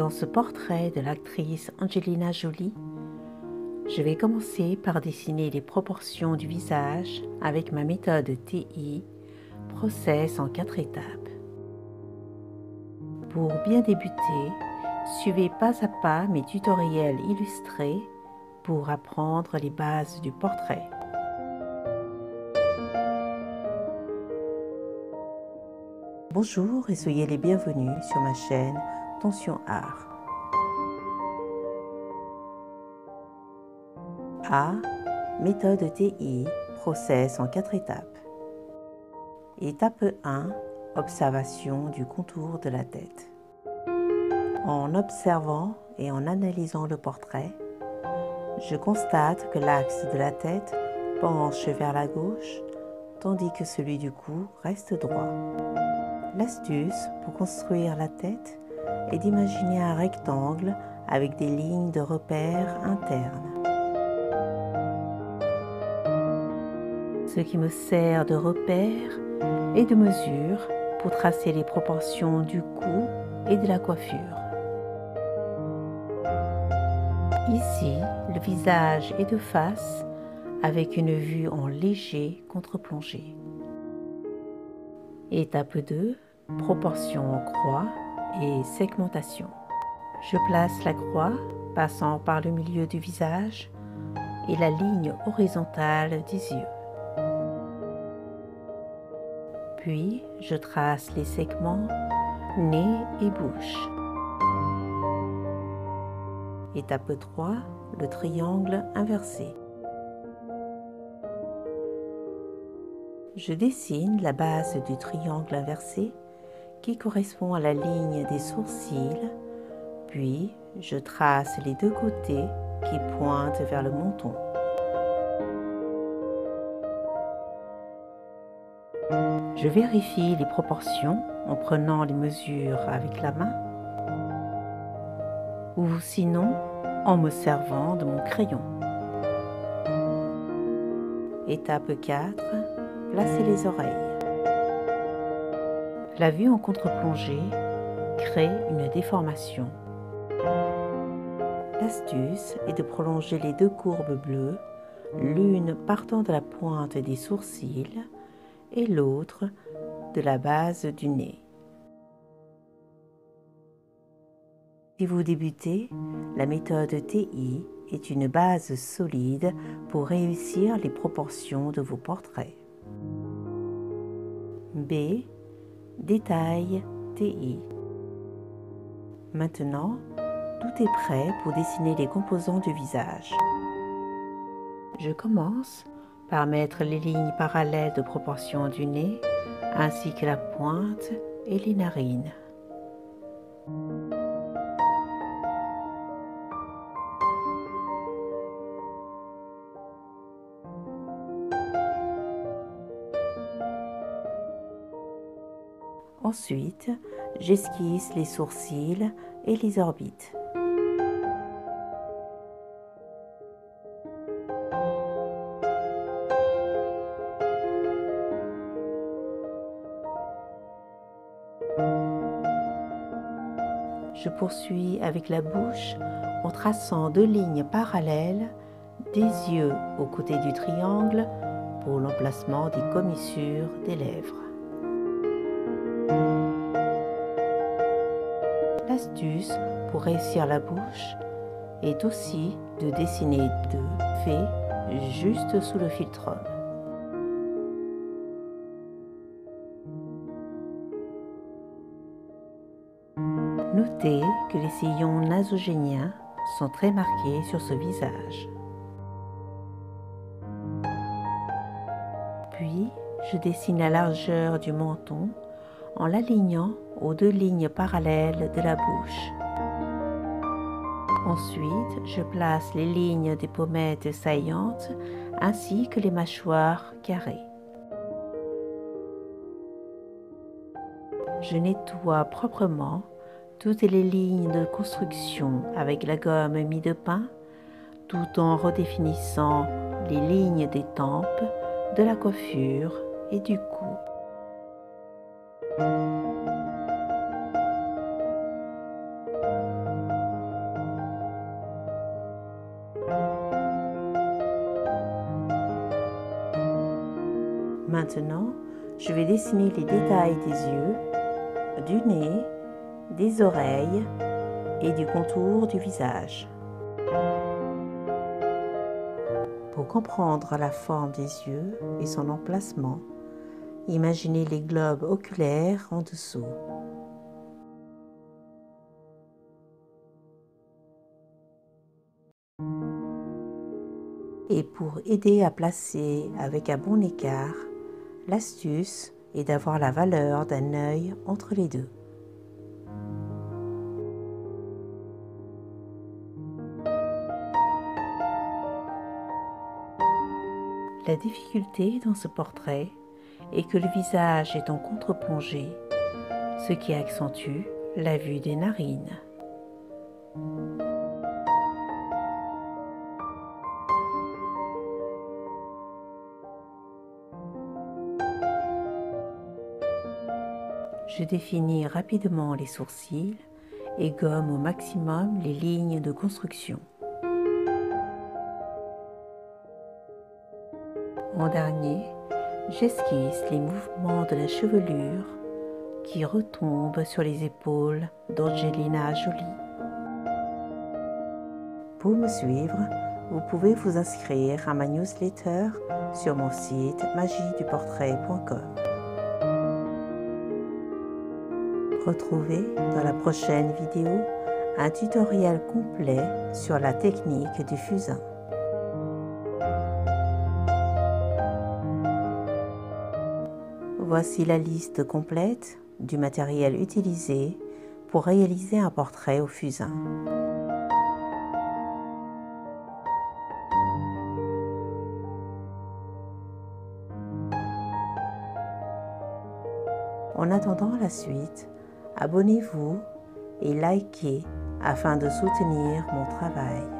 Dans ce portrait de l'actrice Angelina Jolie, je vais commencer par dessiner les proportions du visage avec ma méthode TI, process en quatre étapes. Pour bien débuter, suivez pas à pas mes tutoriels illustrés pour apprendre les bases du portrait. Bonjour et soyez les bienvenus sur ma chaîne Tension Art. A. Méthode TI, process en quatre étapes. Étape 1. Observation du contour de la tête. En observant et en analysant le portrait, je constate que l'axe de la tête penche vers la gauche tandis que celui du cou reste droit. L'astuce pour construire la tête est d'imaginer un rectangle avec des lignes de repère internes. Ce qui me sert de repère et de mesure pour tracer les proportions du cou et de la coiffure. Ici, le visage est de face avec une vue en léger contre-plongée. Étape 2, proportion en croix et segmentation. Je place la croix passant par le milieu du visage et la ligne horizontale des yeux. Puis, je trace les segments nez et bouche. Étape 3, le triangle inversé. je dessine la base du triangle inversé qui correspond à la ligne des sourcils, puis je trace les deux côtés qui pointent vers le menton. Je vérifie les proportions en prenant les mesures avec la main ou sinon en me servant de mon crayon. Étape 4 Placez les oreilles. La vue en contre-plongée crée une déformation. L'astuce est de prolonger les deux courbes bleues, l'une partant de la pointe des sourcils et l'autre de la base du nez. Si vous débutez, la méthode TI est une base solide pour réussir les proportions de vos portraits. B. Détail TI. Maintenant, tout est prêt pour dessiner les composants du visage. Je commence par mettre les lignes parallèles de proportion du nez ainsi que la pointe et les narines. Ensuite, j'esquisse les sourcils et les orbites. Je poursuis avec la bouche en traçant deux lignes parallèles, des yeux aux côtés du triangle pour l'emplacement des commissures des lèvres. Pour réussir la bouche est aussi de dessiner deux faits juste sous le filtre. Notez que les sillons nasogéniens sont très marqués sur ce visage. Puis, je dessine la largeur du menton en l'alignant aux deux lignes parallèles de la bouche. Ensuite, je place les lignes des pommettes saillantes ainsi que les mâchoires carrées. Je nettoie proprement toutes les lignes de construction avec la gomme mi de pain tout en redéfinissant les lignes des tempes, de la coiffure et du cou. Maintenant, je vais dessiner les détails des yeux, du nez, des oreilles et du contour du visage. Pour comprendre la forme des yeux et son emplacement, imaginez les globes oculaires en dessous. Et pour aider à placer avec un bon écart, l'astuce est d'avoir la valeur d'un œil entre les deux. La difficulté dans ce portrait est que le visage est en contre-plongée, ce qui accentue la vue des narines. Je définis rapidement les sourcils et gomme au maximum les lignes de construction. En dernier, j'esquisse les mouvements de la chevelure qui retombent sur les épaules d'Angelina Jolie. Pour me suivre, vous pouvez vous inscrire à ma newsletter sur mon site magieduportrait.com. Retrouvez dans la prochaine vidéo un tutoriel complet sur la technique du fusain. Voici la liste complète du matériel utilisé pour réaliser un portrait au fusain. En attendant la suite, abonnez-vous et likez afin de soutenir mon travail.